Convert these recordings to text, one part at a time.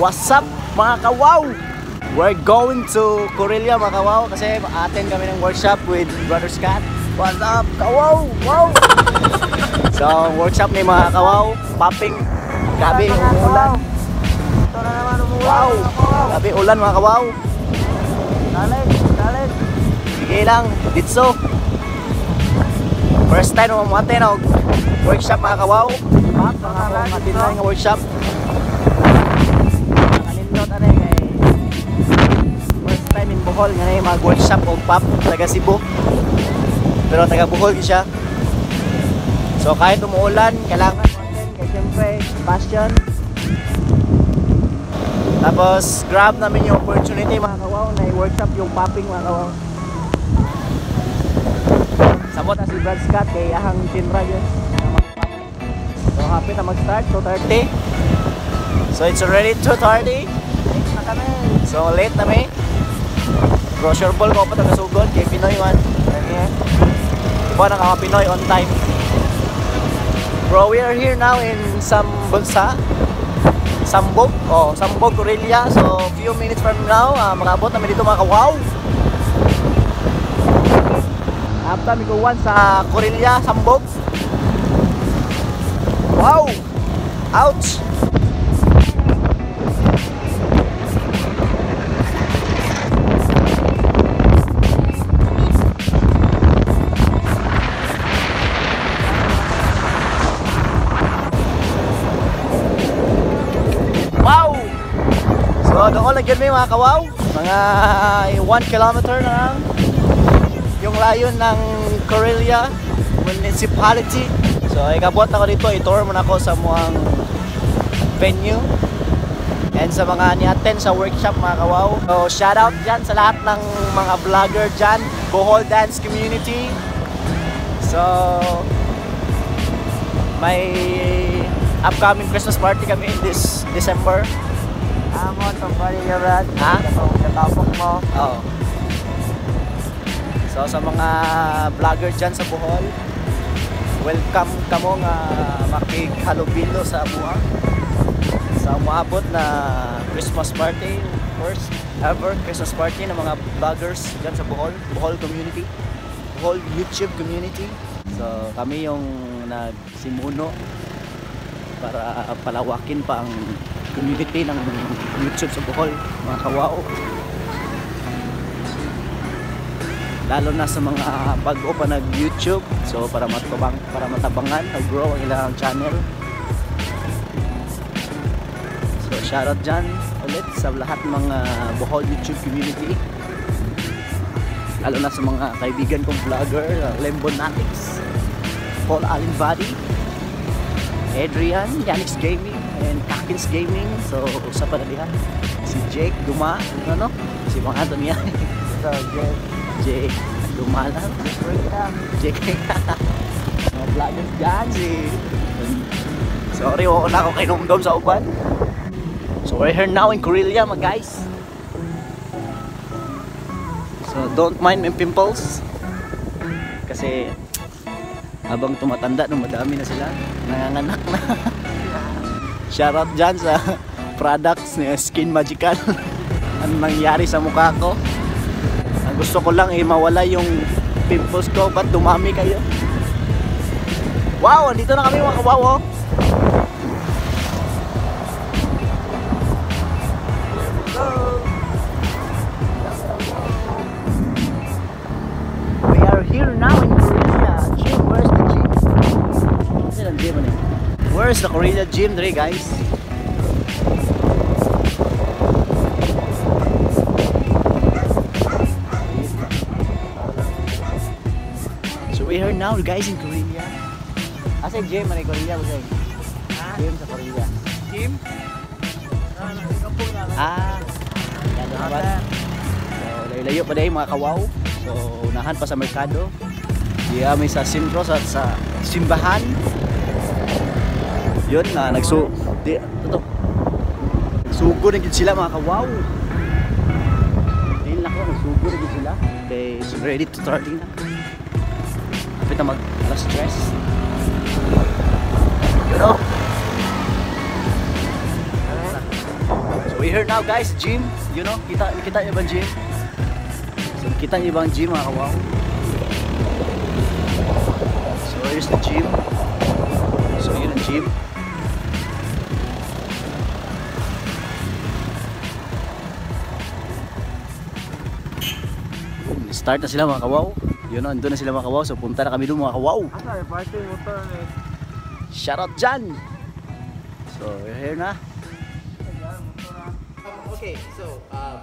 What's up mga kawaw? We're going to Corelia mga kawaw kasi attend kami ng workshop with Brother Scott. What's up kawaw? Wow! so workshop ni mga kawaw, popping. Gabi, umuulan. Ito na naman umuwi. Wow! Gabi, ulan mga kawaw. Dalit, dalit. Sige lang, ditso. First time attend og workshop mga kawaw. Pop, Mga kawaw, na nga workshop. First time in Bohol nga na mag-workshop og pop taga Cebu. Pero taga Bohol siya. So kahit umuulan, kailangan attend kay siyempre passion. Tapos grab namin yung opportunity mga kawaw na i-workshop yung popping mga kawaw. Samot na si Brad Scott kay ahang tinra yun. So happy na mag-start, 2.30. So it's already 2.30. So late na may. Brochure ball ko pa ito nasugod kay Pinoy man. Iba na ka Pinoy on time. Bro, we are here now in Sambulsa. Sambog, oh, Sambog, Corelia. So, few minutes from now, uh, makabot namin dito mga ka-wow. After mi kuwan sa Corelia, Sambog. Wow! Ouch! Lang yun may mga kawaw. Mga 1 kilometer na lang. Yung layon ng Corelia Municipality. So ikabot ako dito, itour muna ako sa muang venue. And sa mga ni-attend sa workshop mga kawaw. So shout out dyan sa lahat ng mga vlogger dyan. Bohol Dance Community. So may upcoming Christmas party kami this December. Amo, tumpali ka, Brad. Ha? Katapok mo. Oo. So sa mga vlogger dyan sa Bohol, welcome kamo nga makikhalubilo sa amuha sa umabot na Christmas party, first ever Christmas party ng mga vloggers dyan sa Bohol, Bohol community, Bohol YouTube community. So kami yung nagsimuno para palawakin pa ang community ng YouTube sa Bohol, mga kawao. Lalo na sa mga bago pa nag-YouTube, so para matabang para matabangan, nag-grow ang ilang channel. So shoutout dyan ulit sa lahat mga Bohol YouTube community. Lalo na sa mga kaibigan kong vlogger, uh, Lembonatics, Paul Allen Adrian, Yannick's Gaming, and Kakins Gaming. So, usa pa na diha. Si Jake Duma, ano no? Si Mang Anthony yan. So, Jeff. Jake Duma lang. Jake. Mga vloggers dyan, si... Sorry, wako na ako kinumdom sa uban. So, we're here now in Corelia, mga guys. So, don't mind my pimples. Kasi, habang tumatanda, no, madami na sila. Nanganganak na. Shoutout dyan sa products ni Skin Magical. ano nangyari sa mukha ko. Ang gusto ko lang eh mawala yung pimples ko. Ba't dumami kayo? Wow! Andito na kami mga kawaw oh. We are here now in Korea. Gym, where's the gym? Saan ang gym ano? Where's the Korea gym dre guys? So we are now guys in Korea. Asa gym yung Korea Busay? Gym sa Korea. Kim? Ah, yan ba? So, layo-layo pa dahil mga kawaw. So, unahan pa sa merkado. Di kami sa Simpro, sa, sa simbahan. Yun na, nagsu... Di, ito. Sugo na sila mga kawaw. Dahil ako, sugo na gid sila. Okay, it's ready to starting na. Kapit na mag alas stress. You know? So we here now guys, gym. You know, kita kita niyo bang gym? So kita niyo bang gym mga kawaw? So here's the gym. So yun ang gym. Start na sila mga kawaw. Yun know, andun na sila mga kawaw. So punta na kami doon mga kawaw. Ni. Shoutout dyan! So we're here na. Okay, so um,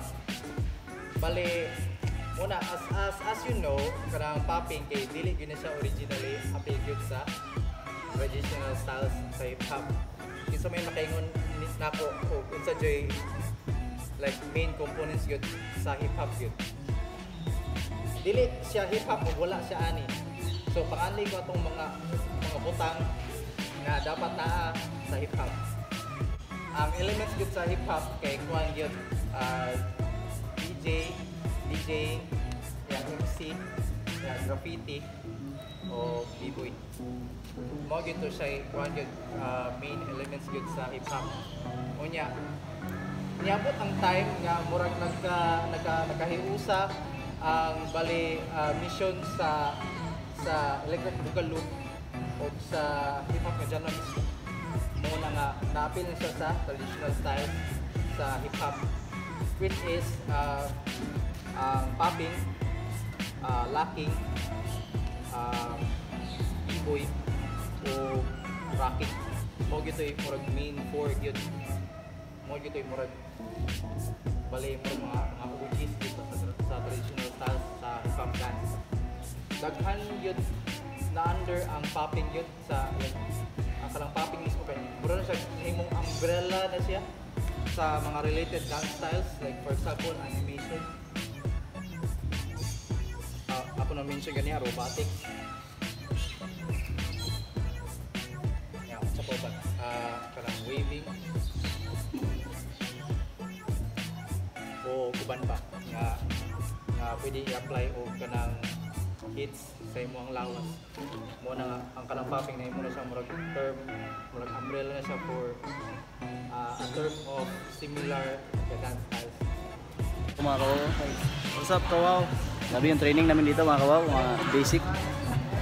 bale muna as as as you know, kanang popping kay dili gyud na siya originally gyud sa traditional styles sa hip hop. Kinsa may makaingon nako o unsa joy like main components gyud sa hip hop gyud. Dili siya hip hop ug wala siya ani. So panganli ko atong mga mga butang nga dapat naa sa hip hop ang elements gud sa hip hop kay kuan gyud uh, DJ, DJ, yeah, MC, yeah, graffiti o b-boy. Mo gyud to siya kuan gyud uh, main elements gyud sa hip hop. Unya niabot ang time nga murag nagka nagka nakahiusa ang bali uh, mission sa sa electric loop o sa hip hop nga genre mismo muna nga na-appeal na siya sa traditional style sa hip hop which is uh, ang popping, uh, locking, uh, b-boy o rocking. Mo gito yung murag main four gyud. Mo gito yung murag bali mo mga mga OGs dito sa, sa traditional style sa hip hop dance. Daghan yun na under ang popping yun sa like, ang kalang popping mismo kay puro na siya himong umbrella na siya sa mga related dance styles like for example animation. Ah, ako na mention ganiya robotic. Yeah, sa po ba Ah, kanang waving o kuban pa nga nga pwede i-apply o kanang hits sa imong lawas mo na ang kanang popping na imo na siya murag term murag umbrella na siya for ah, a term of similar dance styles Mga kawaw. What's up kawaw? Sabi yung training namin dito mga kawaw, mga basic.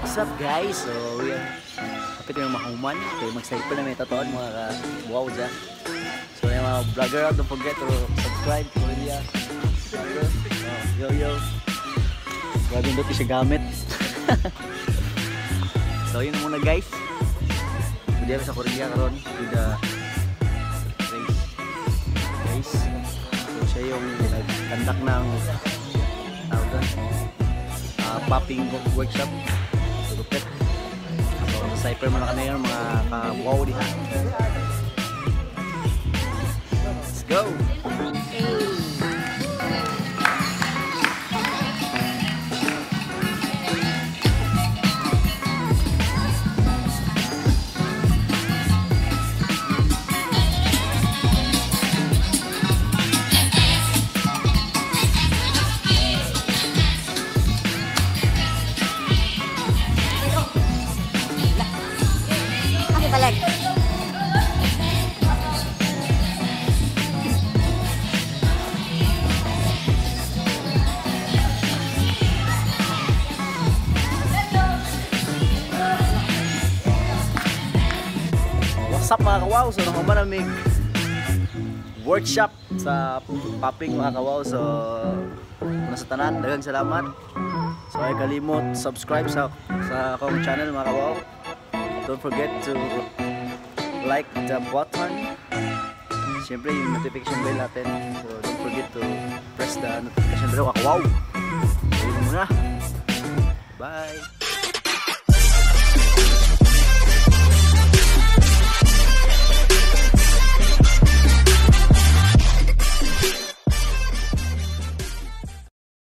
What's up guys? So we are kapit yung mahuman. Okay, mag-cycle na may tatoan mga ka-wow dyan. So yung mga vlogger don't forget to subscribe. Oh, yo yo. Grabe yung doon siya gamit. so yun muna guys. Kami sa Korea karon with the race. Race. So siya yung nag-conduct ng tawag doon, ah, popping workshop. So lupit. So cypher mo na yun mga ka-wow diha. Let's go! Mga kawaw? So nakuha namig workshop sa popping mga kawaw. So nasa tanan, dagang salamat. So ay kalimot subscribe sa sa akong channel mga kawaw. Don't forget to like the button. Siyempre yung notification bell natin. So don't forget to press the notification bell kawaw. Ayun muna. Bye!